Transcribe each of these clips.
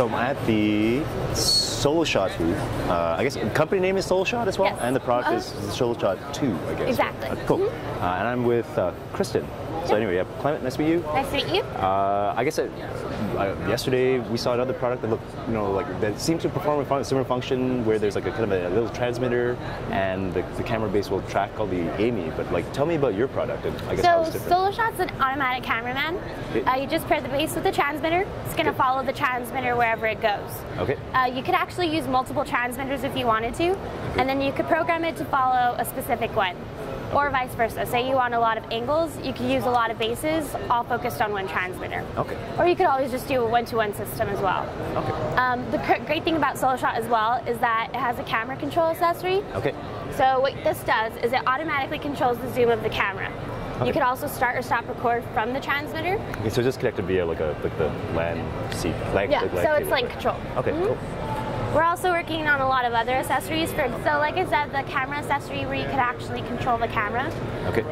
I'm at the Solo Shot booth. Uh, I guess the company name is Solo Shot as well, Yes. and the product Uh-huh. is Solo Shot 2, I guess. Exactly. Uh, cool. Mhm. Uh, and I'm with uh, Kristen. So anyway, yeah, Klyment, nice to meet you. Nice to meet you. Uh, I guess it, uh, yesterday we saw another product that looked, you know, like that seems to perform a similar function where there's like a kind of a, little transmitter and the, the camera base will track all the AMI. But like, tell me about your product and I guess how So it's different. Solo Shot's an automatic cameraman. Okay. Uh, you just pair the base with the transmitter. It's going to Okay. follow the transmitter wherever it goes. okay. Uh, you could actually use multiple transmitters if you wanted to, and then you could program it to follow a specific one. Or vice versa. Say you want a lot of angles, you could use a lot of bases, all focused on one transmitter. Okay. Or you could always just do a one-to-one system as well. Okay. Um, the great thing about SoloShot as well is that it has a camera control accessory. Okay. So what this does is it automatically controls the zoom of the camera. Okay. You can also start or stop record from the transmitter. Okay, so just connected via like a like the LAN seat. Like, Yeah, like so it's right? control. Okay, Mhm. cool. We're also working on a lot of other accessories. For so, like I said, the camera accessory where you could actually control the camera. Okay.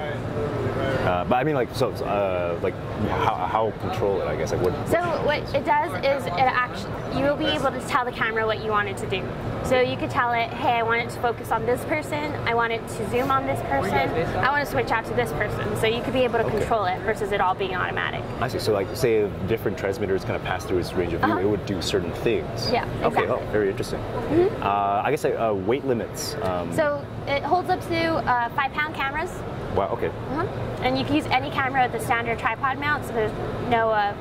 Uh, but I mean, like, so, uh, like, how, how control it? I guess, like, what? So what it does is it actually you will be able to tell the camera what you want it to do. So you could tell it, hey, I want it to focus on this person. I want it to zoom on this person. I want to switch out to this person. So you could be able to Okay. control it versus it all being automatic. I see. So, like, say if different transmitters kind of pass through its range of view, Uh-huh. it would do certain things. Yeah, Okay. Oh, very interesting. Uh, I guess like, uh, weight limits. Um, So it holds up to uh, five pound cameras. wow. Okay. Uh-huh. And you can use any camera with the standard tripod mount, so there's no uh,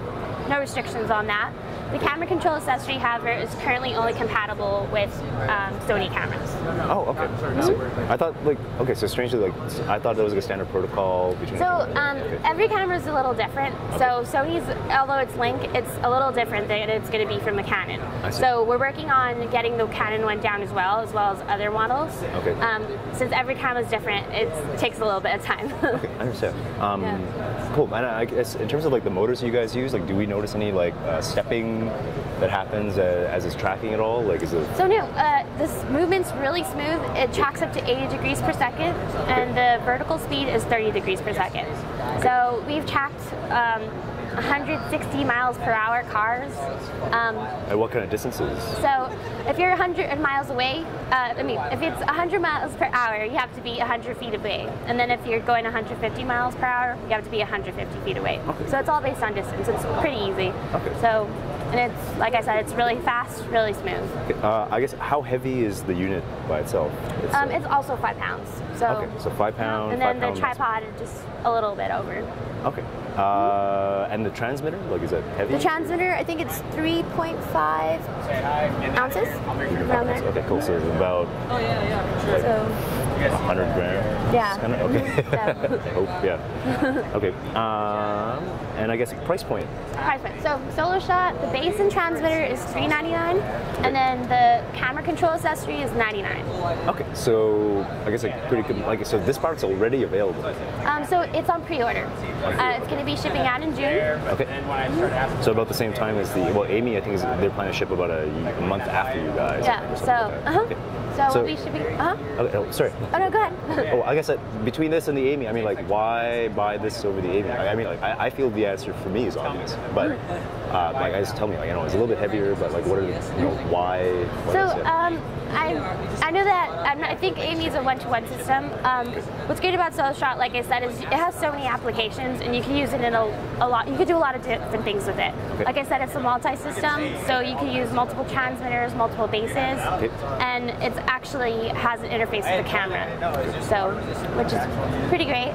no restrictions on that. The camera control accessory, however, is currently only compatible with um, Sony cameras. Oh, okay. I see. I thought like okay. So strangely, like, I thought there was like a standard protocol between. So um, Okay. every camera is a little different. So Sony's, although it's Link, it's a little different than it's going to be from the Canon. So we're working on getting the Canon one down as well, as well as other models. Okay. Um, since every camera is different, it takes a little bit of time. Okay, I understand. Um, Yeah. Cool. And I guess in terms of like the motors you guys use, like, do we notice any like uh, stepping that happens uh, as it's tracking at all? Like, is it? So no, uh, this movement's really smooth. It tracks up to 80 degrees per second, and the vertical speed is 30 degrees per second. So we've tracked um, 160 miles per hour cars. Um, At what kind of distances? so if you're 100 miles away, uh, I mean, if it's 100 miles per hour, you have to be 100 feet away. And then if you're going 150 miles per hour, you have to be 150 feet away. Okay. So it's all based on distance. It's pretty easy. Okay. So, and it's, like I said, it's really fast, really smooth. Uh, I guess how heavy is the unit by itself? It's, Um, it's also five pounds. So, okay, so five pound. and then the tripod is just a little bit over. Okay. Uh, and the transmitter, like, is it heavy? The transmitter, I think it's 3.5 ounces around there. Okay, cool. So it's about So, 100 grams. Yeah. Kind of. Okay. Yeah. Hope. Yeah. Okay. Um, and I guess price point. price point. So, Solo Shot, the base and transmitter is 3.99, and then the camera control accessory is 99. Okay. So I guess like pretty good. Like so, this part's already available. Um, so it's on pre-order. Uh, it's going to be shipping out in June. Okay. So about the same time as the well, Amy, I think is they're planning to ship about a, a month after you guys. Yeah. So, like uh-huh. Okay. So, So- we'll be shipping. Uh huh. Okay, oh, sorry. Oh no, go ahead. Oh, I guess that between this and the Amy, I mean, like, why buy this over the Amy? I, I mean, like, I, I feel the answer for me is obvious, but uh, like, guys, tell me, like, you know, it's a little bit heavier, but like, what are the, you know, why? So um, I I know that um, I think Amy's a one-to-one system. Um, what's great about Solo Shot, like I said, is it has so many applications, and you can use it in a, a lot. You could do a lot of different things with it. Okay. Like I said, it's a multi-system, so you can use multiple transmitters, multiple bases, Okay. and it's actually has an interface with the camera, so which is pretty great.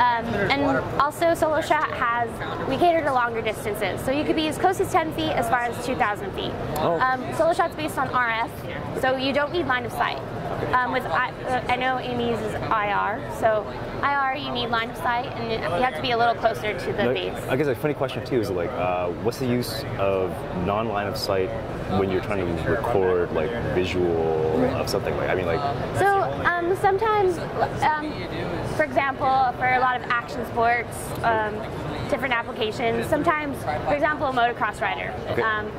Um, and also, Solo Shot has we cater to longer distances, so you could be as close as 10 feet as far as 2,000 feet. Oh. Um, Solo Shot's based on RF, so you don't need line of sight. Um, with I, uh, I know Amy uses IR, so IR you need line of sight, and you have to be a little closer to the No, base. I guess a funny question too is like, uh, what's the use of non-line of sight when you're trying to record like visual of something? Like, I mean, like, So um, sometimes, um, for example, for a lot of action sports, um, different applications. Sometimes, for example, a motocross rider. Okay. Um,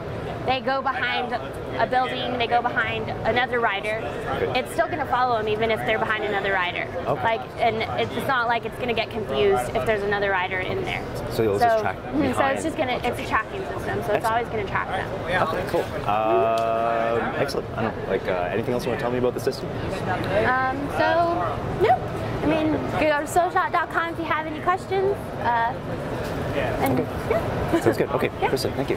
they go behind a building, they go behind another rider, Okay. it's still going to follow them even if they're behind another rider. Okay. Like, and it's not like it's going to get confused if there's another rider in there. So you'll just track mhm, So it's just going to, it's a tracking system, so it's always going to track them. Okay, cool. Uh, excellent. I don't know, like uh, anything else you want to tell me about the system? Um, so, no. I mean, go to soloshot.com if you have any questions. Uh, and yeah. Sounds good. Okay, Kristen, thank you.